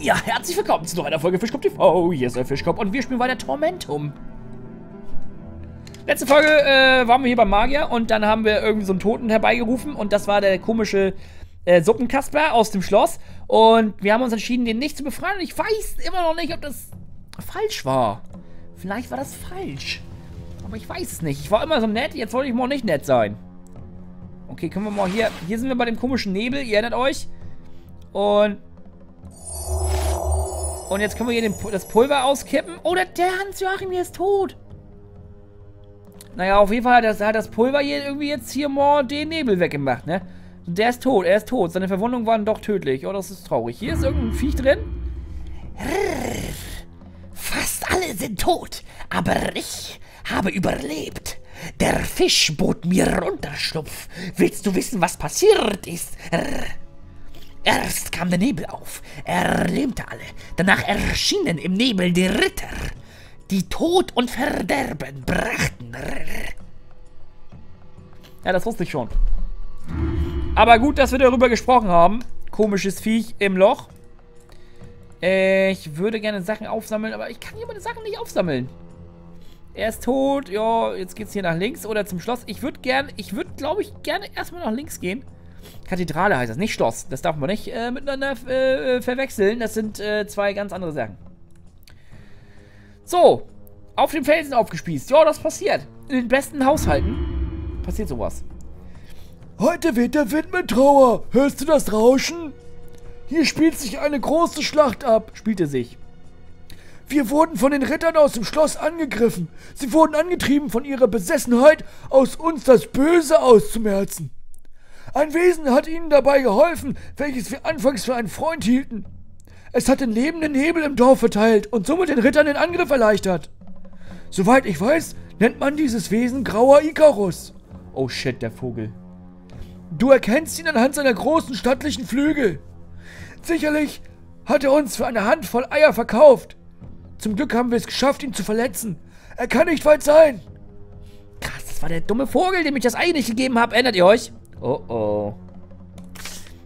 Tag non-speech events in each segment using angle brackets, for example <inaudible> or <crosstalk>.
Ja, herzlich willkommen zu noch einer Folge Fischkopf TV. Hier ist euer Fischkopf und wir spielen weiter Tormentum. Letzte Folge äh, waren wir hier beim Magier und dann haben wir irgendwie so einen Toten herbeigerufen und das war der komische äh, Suppenkasper aus dem Schloss und wir haben uns entschieden, den nicht zu befreien und ich weiß immer noch nicht, ob das falsch war. Vielleicht war das falsch. Aber ich weiß es nicht. Ich war immer so nett, jetzt wollte ich mal nicht nett sein. Okay, können wir mal hier... Hier sind wir bei dem komischen Nebel, ihr erinnert euch. Und und jetzt können wir hier den, das Pulver auskippen. Oh, der, Hans-Joachim hier ist tot. Naja, auf jeden Fall hat das, hat das Pulver hier irgendwie jetzt hier mal den Nebel weggemacht, ne? Der ist tot, er ist tot. Seine Verwundungen waren doch tödlich. Oh, das ist traurig. Hier ist irgendein Viech drin. Fast alle sind tot, aber ich habe überlebt. Der Fisch bot mir Unterschlupf. Willst du wissen, was passiert ist? Erst kam der Nebel auf. Er lähmte alle. Danach erschienen im Nebel die Ritter, die Tod und Verderben brachten. Ja, das wusste ich schon. Aber gut, dass wir darüber gesprochen haben. Komisches Viech im Loch. Äh, ich würde gerne Sachen aufsammeln, aber ich kann hier meine Sachen nicht aufsammeln. Er ist tot. Ja, jetzt geht's hier nach links oder zum Schloss. Ich würde gerne, ich würde, glaube ich, gerne erstmal nach links gehen. Kathedrale heißt das, nicht Schloss. Das darf man nicht äh, miteinander äh, verwechseln. Das sind äh, zwei ganz andere Sachen. So, auf dem Felsen aufgespießt. Ja, das passiert. In den besten Haushalten passiert sowas. Heute weht der Wind mit Trauer. Hörst du das Rauschen? Hier spielt sich eine große Schlacht ab. Spielte sich. Wir wurden von den Rittern aus dem Schloss angegriffen. Sie wurden angetrieben von ihrer Besessenheit, aus uns das Böse auszumerzen. Ein Wesen hat ihnen dabei geholfen, welches wir anfangs für einen Freund hielten. Es hat den lebenden Nebel im Dorf verteilt und somit den Rittern den Angriff erleichtert. Soweit ich weiß, nennt man dieses Wesen Grauer Ikarus. Oh shit, der Vogel. Du erkennst ihn anhand seiner großen stattlichen Flügel. Sicherlich hat er uns für eine Handvoll Eier verkauft. Zum Glück haben wir es geschafft, ihn zu verletzen. Er kann nicht weit sein. Krass, das war der dumme Vogel, dem ich das Ei nicht gegeben habe. Erinnert ihr euch? Oh oh.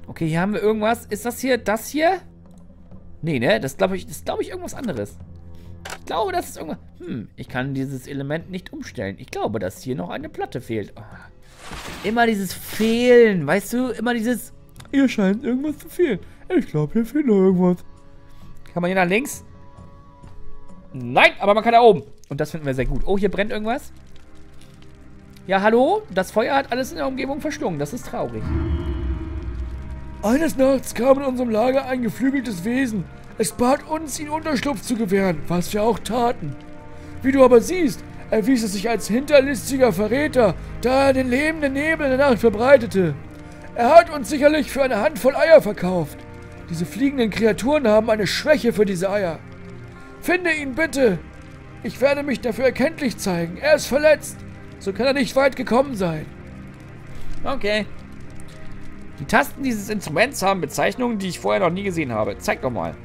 Okay, hier haben wir irgendwas. Ist das hier das hier? Nee, ne? Das glaube ich, das glaube ich irgendwas anderes. Ich glaube, das ist irgendwas... Hm, ich kann dieses Element nicht umstellen. Ich glaube, dass hier noch eine Platte fehlt. Oh. Immer dieses Fehlen, weißt du? Immer dieses... Hier scheint irgendwas zu fehlen. Ich glaube, hier fehlt noch irgendwas. Kann man hier nach links? Nein, aber man kann da oben. Und das finden wir sehr gut. Oh, hier brennt irgendwas. Ja, hallo? Das Feuer hat alles in der Umgebung verschlungen. Das ist traurig. Eines Nachts kam in unserem Lager ein geflügeltes Wesen. Es bat uns, ihn Unterschlupf zu gewähren, was wir auch taten. Wie du aber siehst, erwies es sich als hinterlistiger Verräter, da er den lebenden Nebel in der Nacht verbreitete. Er hat uns sicherlich für eine Handvoll Eier verkauft. Diese fliegenden Kreaturen haben eine Schwäche für diese Eier. Finde ihn bitte. Ich werde mich dafür erkenntlich zeigen. Er ist verletzt. So kann er nicht weit gekommen sein. Okay. Die Tasten dieses Instruments haben Bezeichnungen, die ich vorher noch nie gesehen habe. Zeig doch mal.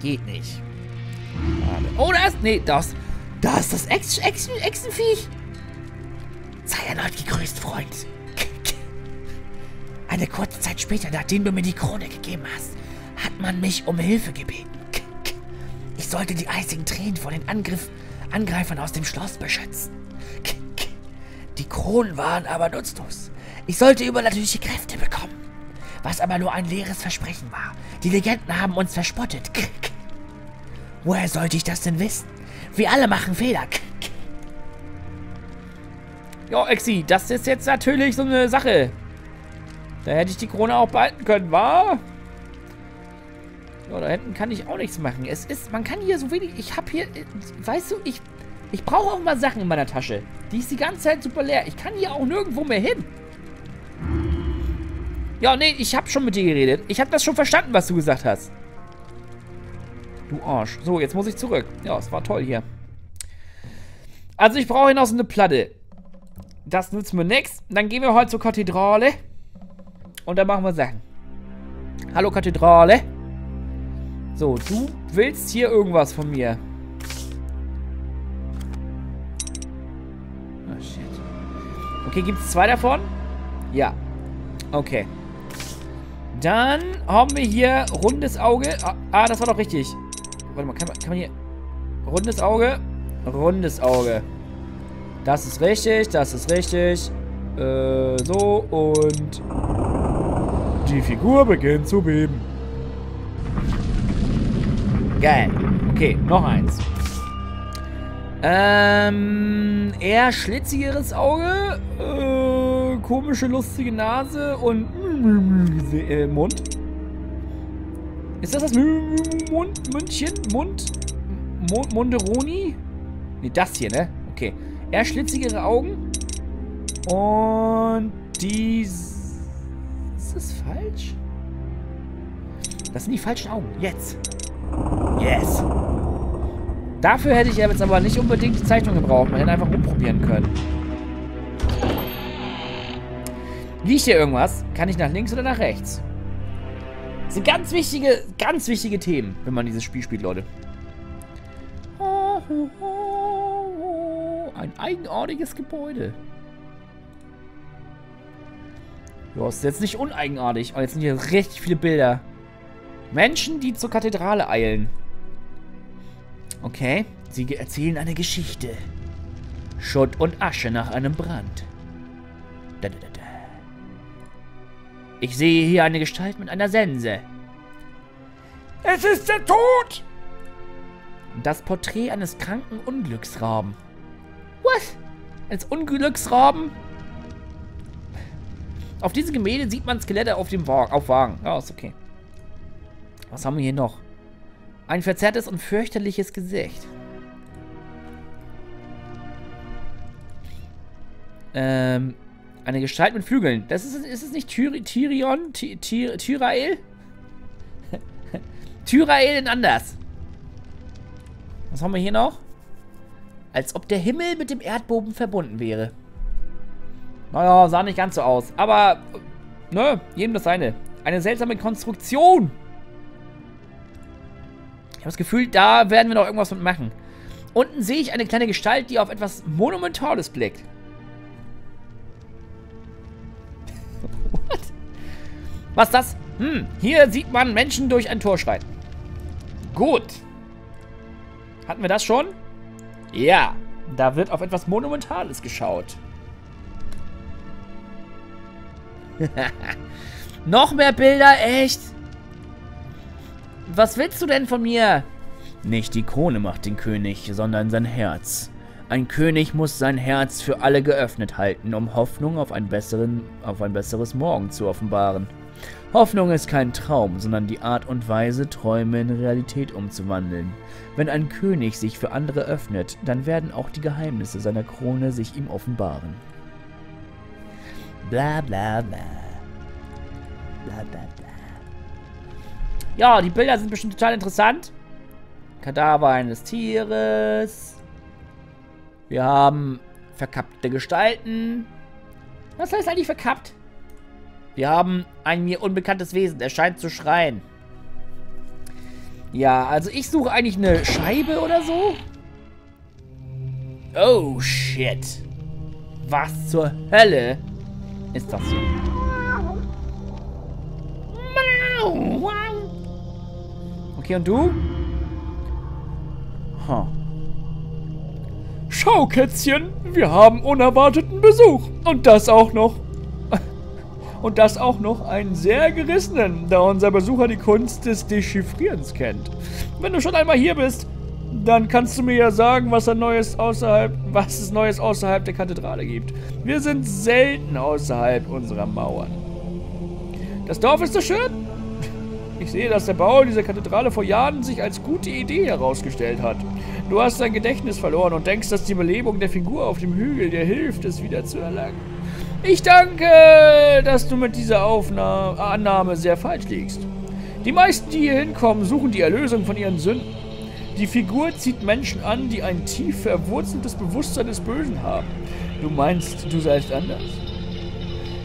Geht nicht. Oh, da ist... Nee, das... Da ist das Ex Ex Echsenviech. Sei erneut gegrüßt, Freund. <laughs> Eine kurze Zeit später, nachdem du mir die Krone gegeben hast, hat man mich um Hilfe gebeten. Ich sollte die eisigen Tränen vor den Angriff Angreifern aus dem Schloss beschützen. Die Kronen waren aber nutzlos. Ich sollte übernatürliche Kräfte bekommen. Was aber nur ein leeres Versprechen war. Die Legenden haben uns verspottet. Woher sollte ich das denn wissen? Wir alle machen Fehler. Ja, Exi, das ist jetzt natürlich so eine Sache. Da hätte ich die Krone auch behalten können, wa? Ja, da hinten kann ich auch nichts machen. Es ist, man kann hier so wenig, ich habe hier, weißt du, ich, ich brauche auch mal Sachen in meiner Tasche. Die ist die ganze Zeit super leer. Ich kann hier auch nirgendwo mehr hin. Ja, nee, ich habe schon mit dir geredet. Ich habe das schon verstanden, was du gesagt hast. Du Arsch. So, jetzt muss ich zurück. Ja, es war toll hier. Also ich brauche hier noch so eine Platte. Das nützt mir nichts. Dann gehen wir heute zur Kathedrale. Und dann machen wir Sachen. Hallo Kathedrale. So, du willst hier irgendwas von mir. Oh, shit. Okay, gibt es zwei davon? Ja. Okay. Dann haben wir hier rundes Auge. Ah, ah, das war doch richtig. Warte mal, kann man, kann man hier... Rundes Auge. Rundes Auge. Das ist richtig, das ist richtig. Äh, so und... Die Figur beginnt zu beben. Geil. Okay, noch eins. Ähm, eher schlitzigeres Auge, äh, komische, lustige Nase und <laughs> äh, Mund. Ist das das Mund, Mündchen? Mund? Mund Munderoni? Ne, das hier, ne? Okay. Eher schlitzigere Augen. Und die... Ist das falsch? Das sind die falschen Augen. Jetzt. Yes. Dafür hätte ich jetzt aber nicht unbedingt die Zeichnung gebraucht. Man hätte einfach umprobieren können. Liegt hier irgendwas? Kann ich nach links oder nach rechts? Das sind ganz wichtige, ganz wichtige Themen, wenn man dieses Spiel spielt, Leute. Ein eigenartiges Gebäude. Ja, ist jetzt nicht uneigenartig. Aber jetzt sind hier richtig viele Bilder. Menschen, die zur Kathedrale eilen. Okay, sie erzählen eine Geschichte. Schutt und Asche nach einem Brand. Da, da, da, da. Ich sehe hier eine Gestalt mit einer Sense. Es ist der Tod! Das Porträt eines kranken Unglücksraben. Was? Eines Unglücksraben? Auf diesem Gemälde sieht man Skelette auf dem Wagen. Ja, ist okay. Was haben wir hier noch? Ein verzerrtes und fürchterliches Gesicht. Ähm, eine Gestalt mit Flügeln. Das ist, ist es nicht Tyr Tyrion? Ty Ty Tyrael? <laughs> Tyrael in anders. Was haben wir hier noch? Als ob der Himmel mit dem Erdboden verbunden wäre. Naja, sah nicht ganz so aus. Aber, ne, jedem das seine. Eine seltsame Konstruktion. Habe das Gefühl, da werden wir noch irgendwas mit machen. Unten sehe ich eine kleine Gestalt, die auf etwas Monumentales blickt. <laughs> What? Was ist das? Hm, hier sieht man Menschen durch ein Tor schreiten. Gut. Hatten wir das schon? Ja, da wird auf etwas Monumentales geschaut. <laughs> Noch mehr Bilder? Echt? Was willst du denn von mir? Nicht die Krone macht den König, sondern sein Herz. Ein König muss sein Herz für alle geöffnet halten, um Hoffnung auf, besseren, auf ein besseres Morgen zu offenbaren. Hoffnung ist kein Traum, sondern die Art und Weise, Träume in Realität umzuwandeln. Wenn ein König sich für andere öffnet, dann werden auch die Geheimnisse seiner Krone sich ihm offenbaren. Bla bla bla. Bla bla bla. Ja, die Bilder sind bestimmt total interessant. Kadaver eines Tieres. Wir haben verkappte Gestalten. Was heißt eigentlich verkappt? Wir haben ein mir unbekanntes Wesen. Er scheint zu schreien. Ja, also ich suche eigentlich eine Scheibe oder so. Oh, shit. Was zur Hölle ist das hier? Okay, und du? Huh. Schau, Kätzchen, wir haben unerwarteten Besuch. Und das auch noch. <laughs> Und das auch noch einen sehr gerissenen, da unser Besucher die Kunst des Dechiffrierens kennt. Wenn du schon einmal hier bist, dann kannst du mir ja sagen, was, Neues außerhalb, was es Neues außerhalb der Kathedrale gibt. Wir sind selten außerhalb unserer Mauern. Das Dorf ist so schön. Ich sehe, dass der Bau dieser Kathedrale vor Jahren sich als gute Idee herausgestellt hat. Du hast dein Gedächtnis verloren und denkst, dass die Belebung der Figur auf dem Hügel dir hilft, es wieder zu erlangen. Ich danke, dass du mit dieser Aufnahme, Annahme sehr falsch liegst. Die meisten, die hier hinkommen, suchen die Erlösung von ihren Sünden. Die Figur zieht Menschen an, die ein tief verwurzeltes Bewusstsein des Bösen haben. Du meinst, du seist anders?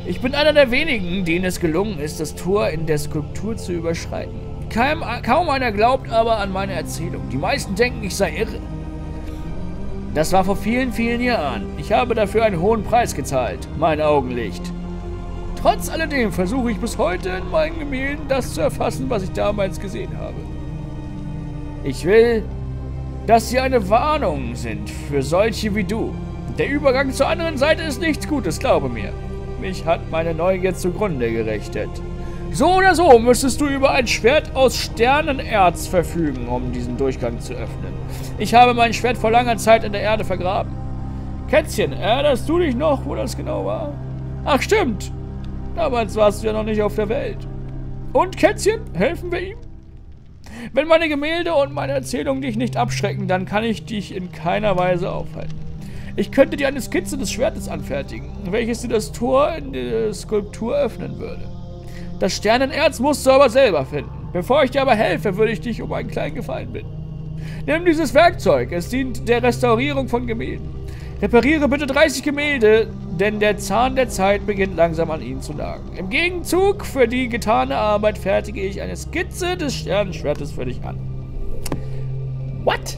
Ich bin einer der wenigen, denen es gelungen ist, das Tor in der Skulptur zu überschreiten. Kaum, kaum einer glaubt aber an meine Erzählung. Die meisten denken, ich sei irre. Das war vor vielen, vielen Jahren. Ich habe dafür einen hohen Preis gezahlt. Mein Augenlicht. Trotz alledem versuche ich bis heute in meinen Gemälden das zu erfassen, was ich damals gesehen habe. Ich will, dass sie eine Warnung sind für solche wie du. Der Übergang zur anderen Seite ist nichts Gutes, glaube mir. Mich hat meine Neugier zugrunde gerichtet. So oder so müsstest du über ein Schwert aus Sternenerz verfügen, um diesen Durchgang zu öffnen. Ich habe mein Schwert vor langer Zeit in der Erde vergraben. Kätzchen, erinnerst du dich noch, wo das genau war? Ach stimmt, damals warst du ja noch nicht auf der Welt. Und Kätzchen, helfen wir ihm? Wenn meine Gemälde und meine Erzählung dich nicht abschrecken, dann kann ich dich in keiner Weise aufhalten. Ich könnte dir eine Skizze des Schwertes anfertigen, welches dir das Tor in die Skulptur öffnen würde. Das Sternenerz musst du aber selber finden. Bevor ich dir aber helfe, würde ich dich um einen kleinen Gefallen bitten. Nimm dieses Werkzeug, es dient der Restaurierung von Gemälden. Repariere bitte 30 Gemälde, denn der Zahn der Zeit beginnt langsam an ihnen zu nagen. Im Gegenzug für die getane Arbeit fertige ich eine Skizze des Sternenschwertes für dich an. What?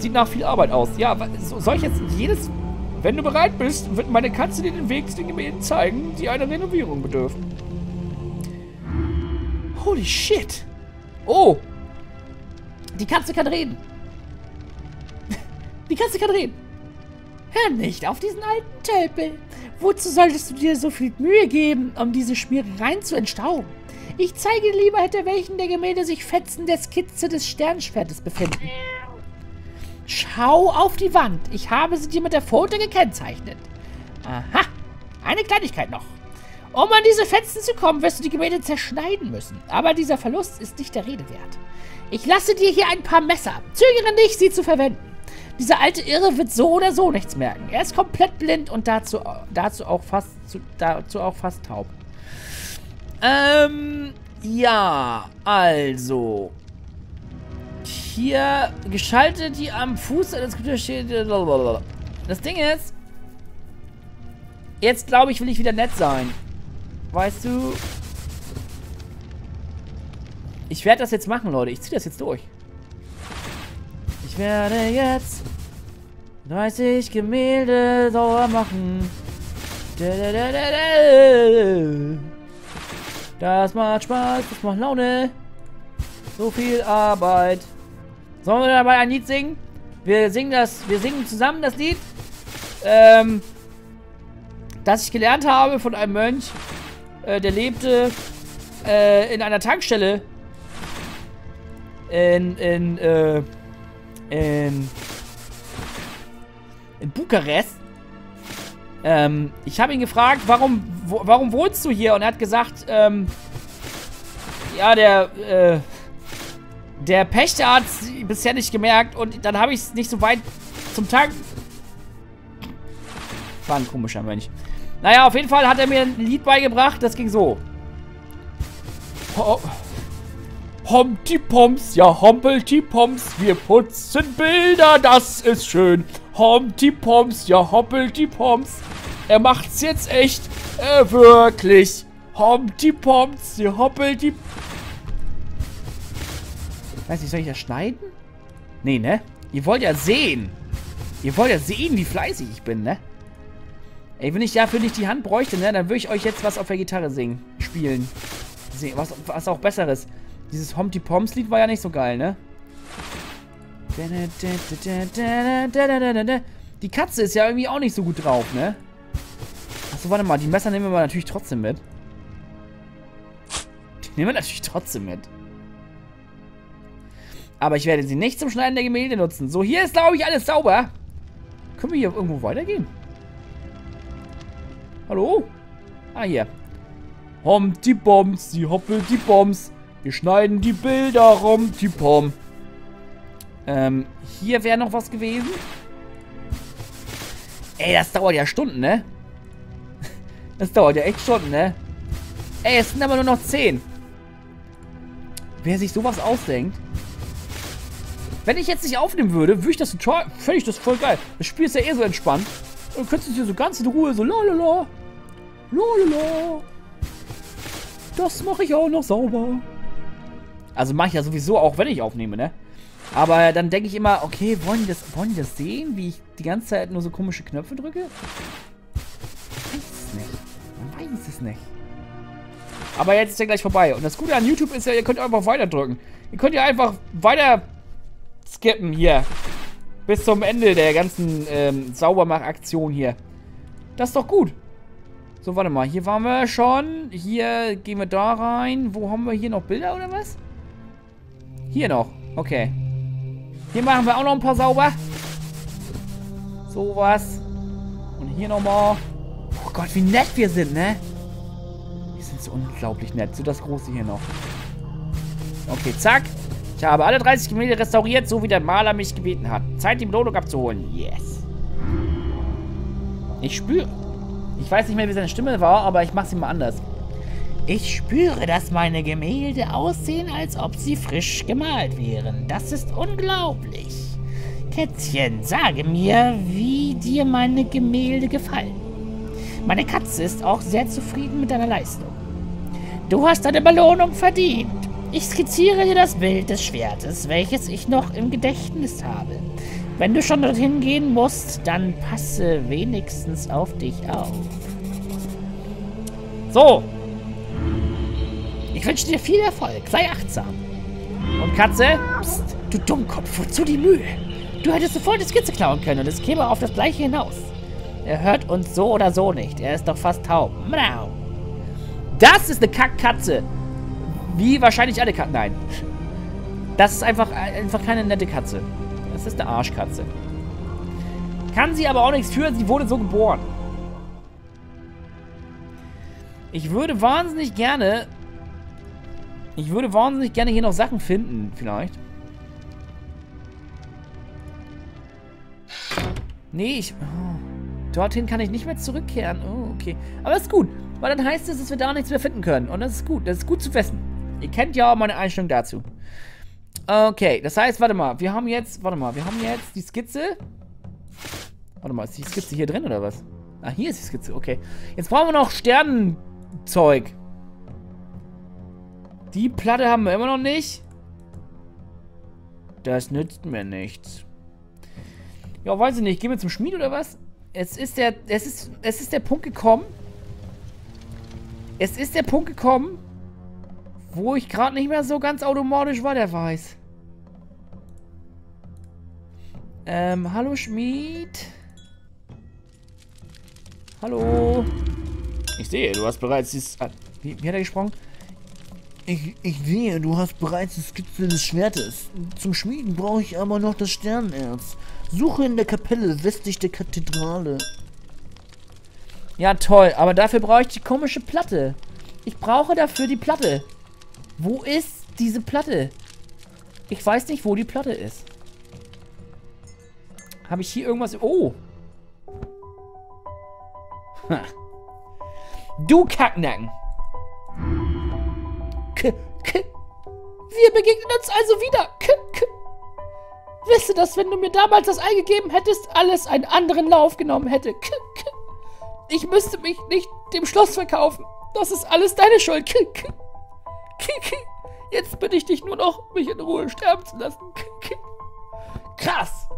Sieht nach viel Arbeit aus. Ja, soll ich jetzt jedes... Wenn du bereit bist, wird meine Katze dir den Weg zu den Gemälden zeigen, die einer Renovierung bedürfen. Holy shit. Oh. Die Katze kann reden. <laughs> Die Katze kann reden. Hör nicht auf diesen alten Tölpel. Wozu solltest du dir so viel Mühe geben, um diese Schmierereien zu entstauben? Ich zeige dir lieber, hinter welchen der Gemälde sich Fetzen der Skizze des Sternschwertes befinden. Schau auf die Wand. Ich habe sie dir mit der Foto gekennzeichnet. Aha. Eine Kleinigkeit noch. Um an diese Fetzen zu kommen, wirst du die Gemälde zerschneiden müssen. Aber dieser Verlust ist nicht der Rede wert. Ich lasse dir hier ein paar Messer. Zögere nicht, sie zu verwenden. Dieser alte Irre wird so oder so nichts merken. Er ist komplett blind und dazu, dazu, auch, fast, dazu auch fast taub. Ähm, ja, also hier geschaltet, die am Fuß des Computers steht. Das Ding ist, jetzt glaube ich, will ich wieder nett sein. Weißt du? Ich werde das jetzt machen, Leute. Ich ziehe das jetzt durch. Ich werde jetzt 30 Gemälde sauer machen. Das macht Spaß, das macht Laune. So viel Arbeit. Sollen wir dabei ein Lied singen? Wir singen das, wir singen zusammen das Lied, ähm, das ich gelernt habe von einem Mönch, äh, der lebte äh, in einer Tankstelle in, in, äh, in, in Bukarest. Ähm, ich habe ihn gefragt, warum, wo, warum wohnst du hier? Und er hat gesagt, ähm, ja, der, äh, der Pächter hat es bisher nicht gemerkt und dann habe ich es nicht so weit zum Tank. War ein komischer Mönch. Naja, auf jeden Fall hat er mir ein Lied beigebracht, das ging so. Homti Poms, ja Hompelti Poms, wir putzen Bilder, das ist schön. Homti Poms, ja Hoppelti Poms, er macht's jetzt echt, äh, wirklich. Homti Poms, ja Hoppelti Poms. Weiß nicht, soll ich das schneiden? Nee, ne? Ihr wollt ja sehen. Ihr wollt ja sehen, wie fleißig ich bin, ne? Ey, wenn ich dafür nicht die Hand bräuchte, ne, dann würde ich euch jetzt was auf der Gitarre singen. Spielen. Singen. Was, was auch Besseres. Dieses Homty Poms Lied war ja nicht so geil, ne? Die Katze ist ja irgendwie auch nicht so gut drauf, ne? Achso, warte mal. Die Messer nehmen wir natürlich trotzdem mit. Die nehmen wir natürlich trotzdem mit. Aber ich werde sie nicht zum Schneiden der Gemälde nutzen. So, hier ist, glaube ich, alles sauber. Können wir hier irgendwo weitergehen? Hallo? Ah, hier. Hommt die Bombs, sie hoppelt die Bombs. Wir schneiden die Bilder rum, die Pom. Ähm, hier wäre noch was gewesen. Ey, das dauert ja Stunden, ne? <laughs> Das dauert ja echt Stunden, ne? Ey, es sind aber nur noch 10. Wer sich sowas ausdenkt, wenn ich jetzt nicht aufnehmen würde, würde ich das total, fände ich das voll geil. Das Spiel ist ja eh so entspannt. Dann könntest du hier so ganz in Ruhe so lalala. Lalala. Das mache ich auch noch sauber. Also mache ich ja sowieso auch, wenn ich aufnehme, ne? Aber dann denke ich immer, okay, wollen die, das, wollen die das sehen, wie ich die ganze Zeit nur so komische Knöpfe drücke? Ich weiß es nicht. Man weiß es nicht. Aber jetzt ist ja gleich vorbei. Und das Gute an YouTube ist ja, ihr könnt einfach weiter drücken. Ihr könnt ja einfach weiter skippen hier. Bis zum Ende der ganzen ähm, Saubermach-Aktion hier. Das ist doch gut. So, warte mal. Hier waren wir schon. Hier gehen wir da rein. Wo haben wir hier noch Bilder oder was? Hier noch. Okay. Hier machen wir auch noch ein paar sauber. Sowas. Und hier nochmal. Oh Gott, wie nett wir sind, ne? Wir sind so unglaublich nett. So das Große hier noch. Okay, zack. Ich habe alle 30 Gemälde restauriert, so wie der Maler mich gebeten hat. Zeit, die Belohnung abzuholen. Yes. Ich spüre. Ich weiß nicht mehr, wie seine Stimme war, aber ich mache sie mal anders. Ich spüre, dass meine Gemälde aussehen, als ob sie frisch gemalt wären. Das ist unglaublich. Kätzchen, sage mir, wie dir meine Gemälde gefallen. Meine Katze ist auch sehr zufrieden mit deiner Leistung. Du hast deine Belohnung verdient. Ich skizziere dir das Bild des Schwertes, welches ich noch im Gedächtnis habe. Wenn du schon dorthin gehen musst, dann passe wenigstens auf dich auf. So. Ich wünsche dir viel Erfolg. Sei achtsam. Und Katze? Psst, du Dummkopf, wozu die Mühe? Du hättest sofort die Skizze klauen können und es käme auf das Gleiche hinaus. Er hört uns so oder so nicht. Er ist doch fast taub. Das ist eine Kackkatze. Wie wahrscheinlich alle Katzen. Nein. Das ist einfach, einfach keine nette Katze. Das ist eine Arschkatze. Kann sie aber auch nichts für, sie wurde so geboren. Ich würde wahnsinnig gerne... Ich würde wahnsinnig gerne hier noch Sachen finden, vielleicht. Nee, ich... Oh, dorthin kann ich nicht mehr zurückkehren. Oh, okay. Aber ist gut. Weil dann heißt es, dass wir da nichts mehr finden können. Und das ist gut. Das ist gut zu wissen. Ihr kennt ja auch meine Einstellung dazu. Okay, das heißt, warte mal. Wir haben jetzt... Warte mal. Wir haben jetzt die Skizze. Warte mal, ist die Skizze hier drin oder was? Ah, hier ist die Skizze. Okay. Jetzt brauchen wir noch Sternenzeug. Die Platte haben wir immer noch nicht. Das nützt mir nichts. Ja, weiß ich nicht. Gehen wir zum Schmied oder was? Es ist der, es ist, es ist der Punkt gekommen. Es ist der Punkt gekommen, wo ich gerade nicht mehr so ganz automatisch weiter weiß. Ähm, hallo Schmied. Hallo. Ich sehe, du hast bereits dieses... Ah, wie, wie hat er gesprochen? Ich, ich sehe, du hast bereits die Skizze des Schwertes. Zum Schmieden brauche ich aber noch das Sternenerz. Suche in der Kapelle westlich der Kathedrale. Ja, toll. Aber dafür brauche ich die komische Platte. Ich brauche dafür die Platte. Wo ist diese Platte? Ich weiß nicht, wo die Platte ist. Habe ich hier irgendwas... Oh. Ha. Du Kacknacken. K K Wir begegnen uns also wieder. K K Wisse, dass wenn du mir damals das Ei gegeben hättest, alles einen anderen Lauf genommen hätte. K K ich müsste mich nicht dem Schloss verkaufen. Das ist alles deine Schuld. K K <laughs> Jetzt bitte ich dich nur noch, mich in Ruhe sterben zu lassen. <laughs> Krass.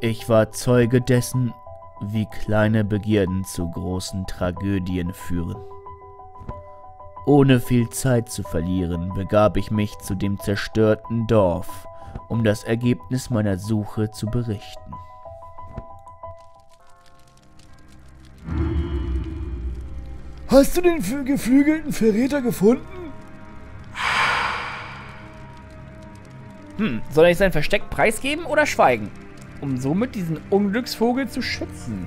Ich war Zeuge dessen, wie kleine Begierden zu großen Tragödien führen. Ohne viel Zeit zu verlieren, begab ich mich zu dem zerstörten Dorf, um das Ergebnis meiner Suche zu berichten. Hast du den geflügelten Verräter gefunden? Hm, soll ich sein Versteck preisgeben oder schweigen? Um somit diesen Unglücksvogel zu schützen.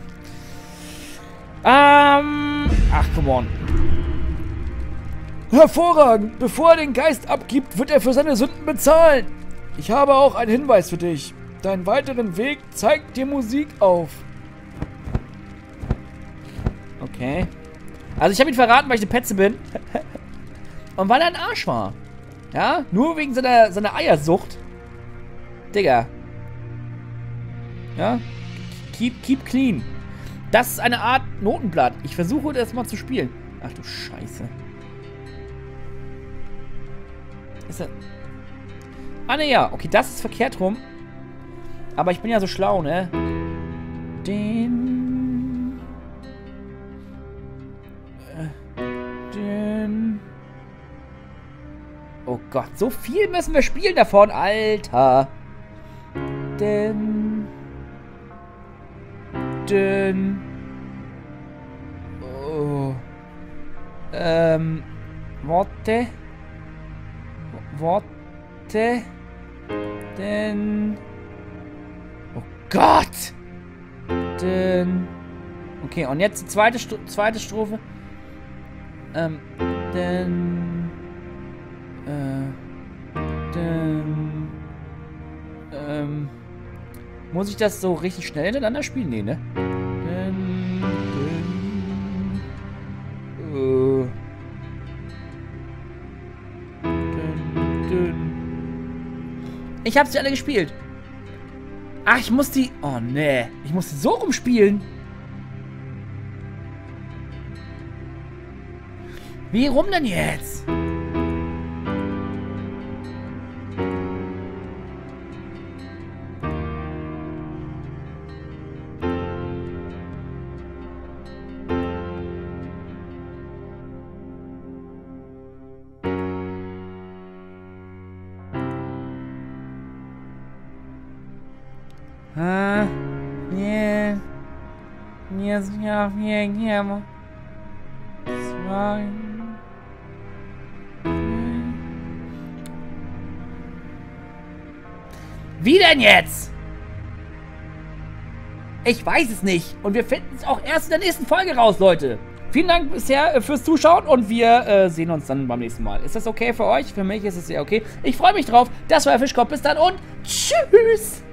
Ähm. Ach, come on. Hervorragend! Bevor er den Geist abgibt, wird er für seine Sünden bezahlen. Ich habe auch einen Hinweis für dich. Deinen weiteren Weg zeigt dir Musik auf. Okay. Also ich habe ihn verraten, weil ich eine Petze bin. Und weil er ein Arsch war. Ja, nur wegen seiner, seiner Eiersucht. Digga. Ja. Keep, keep clean. Das ist eine Art Notenblatt. Ich versuche das mal zu spielen. Ach du Scheiße. Ist das... Ah, ne, ja. Okay, das ist verkehrt rum. Aber ich bin ja so schlau, ne? Den... Oh Gott, so viel müssen wir spielen davon, Alter. Den... Den... Oh... Ähm... Warte... Warte... Den... Oh Gott! Den... Okay, und jetzt die zweite, Sto zweite Strophe. Ähm, denn... Äh... Denn... Ähm... Muss ich das so richtig schnell hintereinander spielen? Nee, ne? Denn... Denn... Äh... Denn... Ich hab sie alle gespielt. Ach, ich muss die... Oh, nee. Ich muss die so rumspielen. Wie rum denn jetzt? А, nie, nie zjawieniem swoim. Wie denn jetzt? Ich weiß es nicht. Und wir finden es auch erst in der nächsten Folge raus, Leute. Vielen Dank bisher äh, fürs Zuschauen und wir äh, sehen uns dann beim nächsten Mal. Ist das okay für euch? Für mich ist es sehr okay. Ich freue mich drauf. Das war Fischkopf. Bis dann und tschüss.